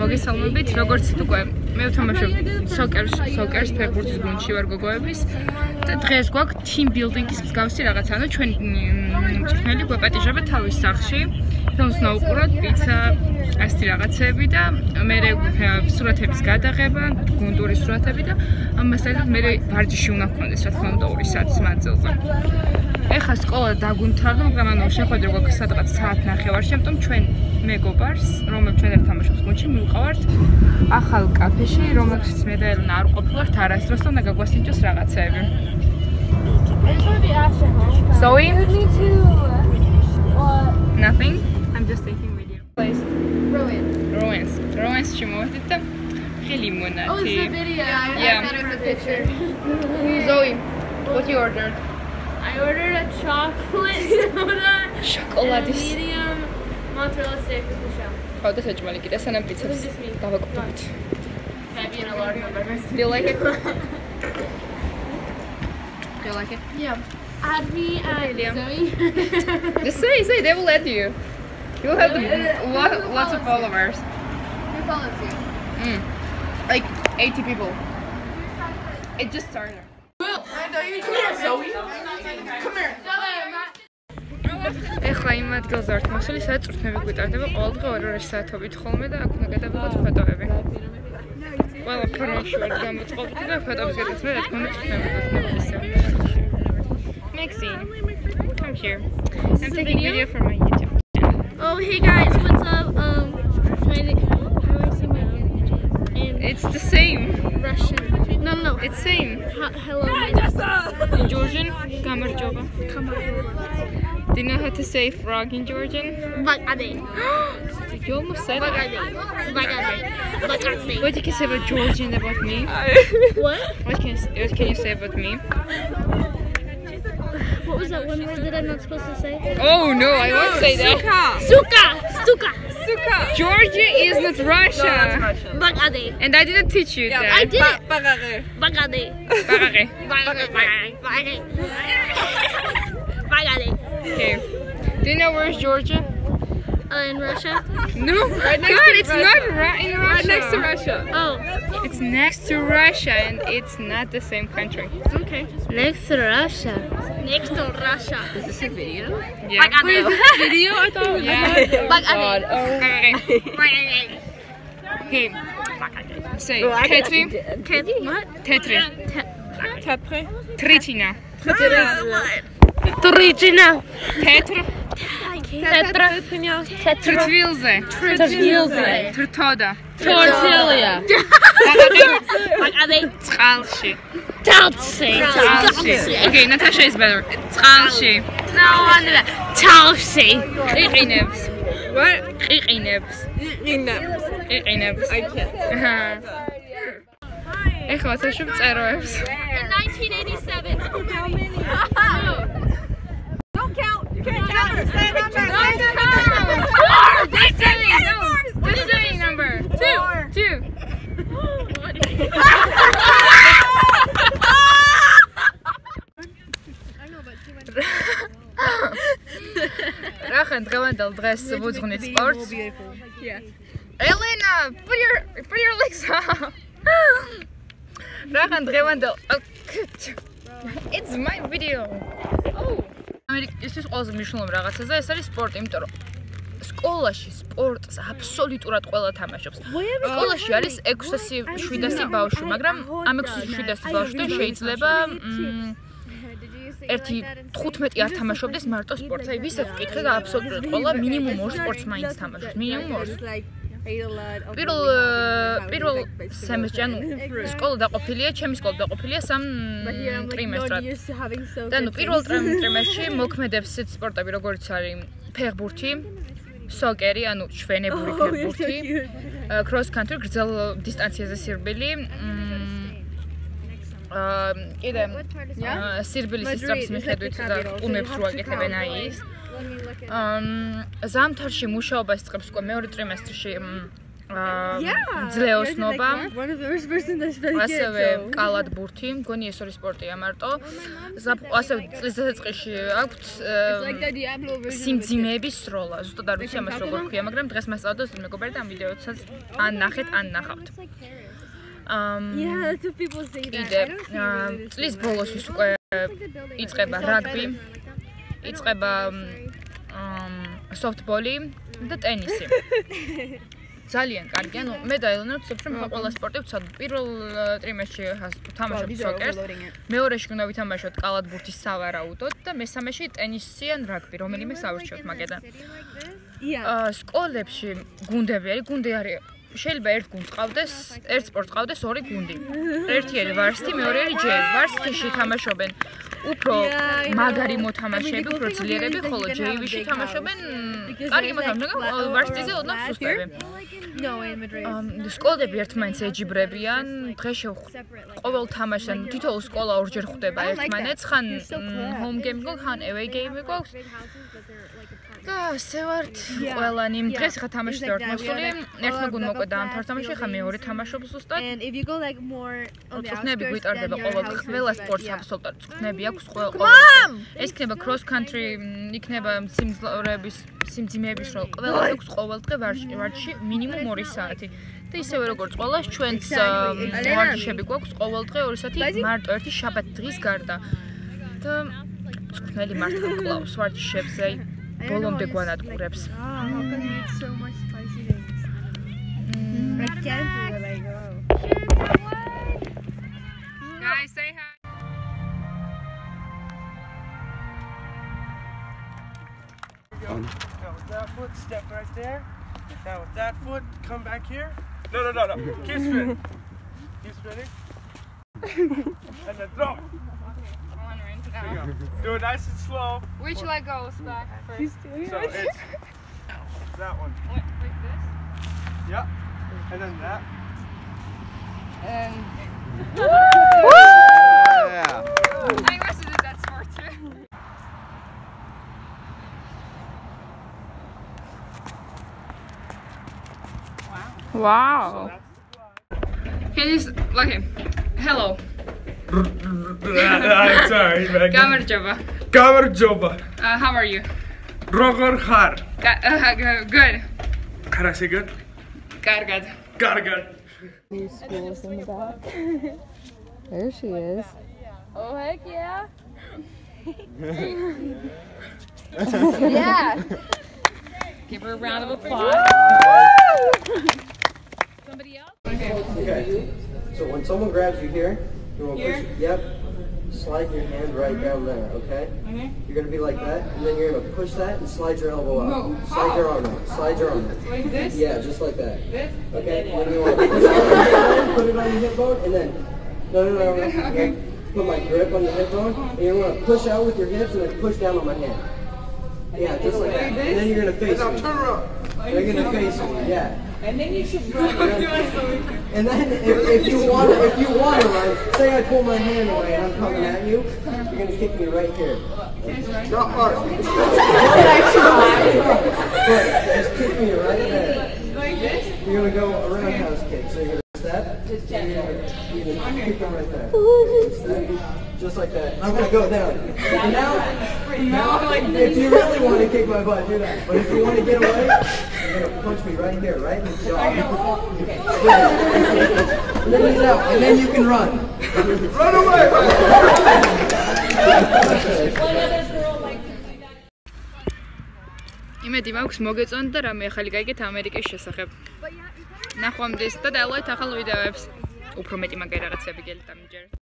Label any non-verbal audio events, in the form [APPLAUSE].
მოგესალმებით. როგორც უკვე მე ვთამაშობ სოკერ სოკერს ფეხბურთის გუნდში ვარ გოგოების და დღეს გვაქვს team building-ის მსგავსი რაღაცა. ანუ ჩვენ მწვრთნელი გვეპატიჟება თავის სახლში. ფილმს ნაუყუროთ, პიცა, ასეთი რაღაცები და მე სურათების გადაღება, გუნდური სურათები და ამასთან მე ვარჯიში უნდა გქონდეს, რა თქმა უნდა, 2 საათის მანძილზე. ეხა სკოლა დაგუნთარდა, მაგრამ ანუ შეხვედრა გვაქვს სადღაც საათ ნახევარში, ამიტომ ჩვენ მეგობარს, რომელიც ჩვენ ერთ თამაშობს გუნდში, მივყავართ ახალ კაფეში, რომელშიც მე და ელნა არ ყოფილვართ არასდროს და უნდა გაგვასინჯოს რაღაცეები. Zoe? Nothing. I'm just taking video. Place. Ruins. Ruins. Ruins შემოვედით და ხელი მონათი. Oh, it's the video. Yeah, Yeah. I thought it was a picture. [LAUGHS] Zoe, what you ordered? I ordered a chocolate [LAUGHS] soda. Chocolate. Medium mozzarella stick with the shell. How does it smell? It doesn't have pizza. It's just me. Have a Can I be in a large number? Do you like it? [LAUGHS] Do you like it? Yeah. Add me and. Zoe. [LAUGHS] Just say, say, they will add you. You'll have uh, lot, lots of followers. Who follows you? Mm. Like 80 people. It just started. ეხლა იმ ადგილზე ვართ მოსული, სადაც წვრთნები გვიტარდება ყოველდღე 2-2 საათობით ხოლმე და აქ უნდა გადავიღოთ ფოტოები. ყველა ფორმაში ვარ გამოწყობილი და ფოტოების გადაცემა რა თქმა უნდა წვრთნები გვექნება. Maxine, come here. I'm taking video for my YouTube. Oh, hey guys, what's up? Um, my name. How do I say my name? In It's the same. Russian. No, no. It's same. H- hello, name In Georgian, გამარჯობა. On. Do you know how to say frog in Georgian? Bagade. You almost said it. Bagade. Bagade. Bagade. What can you say about Georgian about me? What? What can, what can you say about me? What was that one word that I'm not supposed to say? Oh no, I won't say that. Suka. Suka! Suka! Georgia is not Russia. Bagade. And I didn't teach you that. I did it. Bagade. Bagare. Bagade. Bagade. Bagade. Okay. Do you know where's Georgia? Uh, in Russia? No, [LAUGHS] right next God, it's not Ru- in Russia. Right next to Russia. Oh, It's next to Russia, and it's not the same country. okay. Next to Russia. Next to Russia. Is this a video? Yeah. Bagade. video? I thought. Yeah. Bagade. Okay. Okay. Say Tetri. Ket- What? Tetri. Trichina. თრიჯინა თეთრ. თეთრ. თრთვილზე თრთვილზე თრთოდა. თორცელია აკაბე წყალში. თალცი წყალში. ოკეი ნატაშა is better. წყალში. ნაუანდა თალცი იყინებს. What? იყინებს. იყინებს. იყინებს. I can't. აჰა ეხლა საშუალო წეროებს. 1987 how many? Rachen Drillendal dressed the woods on its. Yeah. Elena, put your put your legs up. Rachen Drillendal. Oh, it's my video. Oh. ამერიკის ის ყველაზე მნიშვნელოვანი რაღაცაზე ეს არის სპორტი, იმიტომ რომ სკოლაში სპორტს აბსოლუტურად ყველა თამაშობს. სკოლაში არის 600-700 ბავშვი, მაგრამ ამ 600-700 ბავშვიდან შეიძლება ერთი 15 არ თამაშობდეს მარტო სპორტს. აი ვისაც ვკითხე და აბსოლუტურად ყველა მინიმუმ ორ სპორტს მაინც თამაშობს. მინიმუმ ორს. პირველ პირველ სემესტრში ანუ სკოლა დაყოფილია, ჩემი სკოლა დაყოფილია სამ ტრიმესტრად. და ნუ პირველ ტრიმ- ტრიმესტრში მოქმედებს ისეთი სპორტები, როგორც არის ფეხბურთი, სოკერი, ანუ ჩვენებური [LAUGHS] ფეხბურთი, cross country, გრძელ დისტანციაზე სირბილი, მ, კიდე სირბილის სისწრაფის მიხედვით და ყუნებს რო აკეთებენ აი ის. ამ ზამთარში მუშაობას წებს უკვე მეორე ტრიმესტრში ძლეოსნობა ასევე კალად ბურთი, მგონი ეს ორი სპორტია მარტო. ასევე წლის დასაწყისში აქვთ სიმძიმეების სროლა. ზუსტად არ ვიცი ამას როგორ ქვია, მაგრამ დღეს მასწავლოთ მეგობარი და ამ ვიდეოთაც ან ნახეთ, ან ნახავთ. ამ Yeah, that's what people say that. კიდე I don't see აა, really this წლის ბოლოსთვის უკვე იწყება რაგბი, იწყება ამ softball-ი და ტენისი. [LAUGHS] ძალიან კარგია. ნუ მე და ელონა ვცდილობთ რომ ყველა სპორტი ვცადოთ. პირველ ა, ტრიმესში თამაშობ სოკერს. მეორეში უნდა ვითამაშოთ კალათბურთის სავარაუდოდ და მესამეში ტენისი ან რაგბი, რომელიმე სავირჩევთ მაგედან. Yeah. აა სკოლებში გუნდები არის, გუნდი არის შეიძლება ერთ გუნდს ყავდეს, ერთ სპორტს ყავდეს ორი გუნდი. ერთი არის ვარსტი, მეორე არის ჯეი. ვარსტიში თამაშობენ უფრო მაგარი მოთამაშეები, უფრო ძლიერები, ხოლო ჯეივიში თამაშობენ კარგი მოთამაშეები, ვარსტიზე ოდნავ flat სუსტები. Ამ, სკოლები ერთმანეთს ეჯიბრებიან, დღეში ყოველ თამაშთან თითოეულ სკოლა ორჯერ ხვდება ერთმანეთს, ხან home game გვაქვს, ხან away game გვაქვს. და ასე ვართ ყველანი დღეს ხა that. We მოსული ერთმა გუნდმა უკვე დაამთავრა თამაში ხა მეორე თამაშობ ზუსტად. წვნები outskirts, გვიტარდება ყოველ ყველა სპორტს აბსოლუტურად წვნები აქვს ყოველ ყოველ ეს იქნება cross country იქნება სიმძლავრების სიმძიმეების რო ყველა აქვს ყოველ დღე ვარჯი ვარჯიში მინიმუმ 2 საათი. და ისევე როგორც ყველას ჩვენც ვარჯიშები გვაქვს ყოველ დღე 2 საათი მარტო ერთი შაბათ დღის გარდა და წვნელი მართლა კლავს ვარჯიშებზე I can't do go. Say hi. That that foot, step right there. Now with that foot, come back here. No, no, no, no. Keep spinning. Keep spinning. and then drop. There you go. Do it nice and slow. which leg goes back first So it's [LAUGHS] that one. like this Yep. And then that. and Yeah. I must have did that sport too. Wow. Can you, s- okay. Hello. I'm sorry, Joba. Uh, how are you? Rogor Har. Uh, uh good. Can I say good? Gargad. Gargad. There she is. Oh, heck yeah. [LAUGHS] yeah. Give her a round of applause. Somebody else? Okay. okay. So when someone grabs you here, you want. Yep. Slide your hand right down there. Okay. Okay. You're gonna be like that, and then you're gonna push that and slide your elbow up. No. Slide your arm out. Slide your arm out. Like this? Yeah, just like that. This? Okay. And then you want to push it on your hip bone, put it on your hip bone, and then no, no, no, no. [LAUGHS] Okay. Put my grip on the hip bone, uh-huh. and you want to push out with your hips and then push down on my hand. Yeah, just like that. And then you're gonna face me. turn around. You're gonna face me. Yeah. And then you should run. [LAUGHS] and then if, if you want to, if you want to say I pull my hand away and I'm coming at you, you're gonna kick me right here. Not hard. But just kick me right there. Like this? You're gonna go a like that. I'm gonna go down. And now, now if you [LAUGHS] really want to kick my butt, do that. But if you want to get away, [LAUGHS] you're gonna punch me right here, right in the jaw. Yeah. And then he's out, and then you can run. Run away. [LAUGHS] იმედი მაქვს მოგეწონთ და რამე ახალი გაიგეთ ამერიკის შესახებ. ნახვამდის და დალოეთ ახალ ვიდეოებს. უფრო მეტი მაგარი რაღაცები გელით ამჯერ.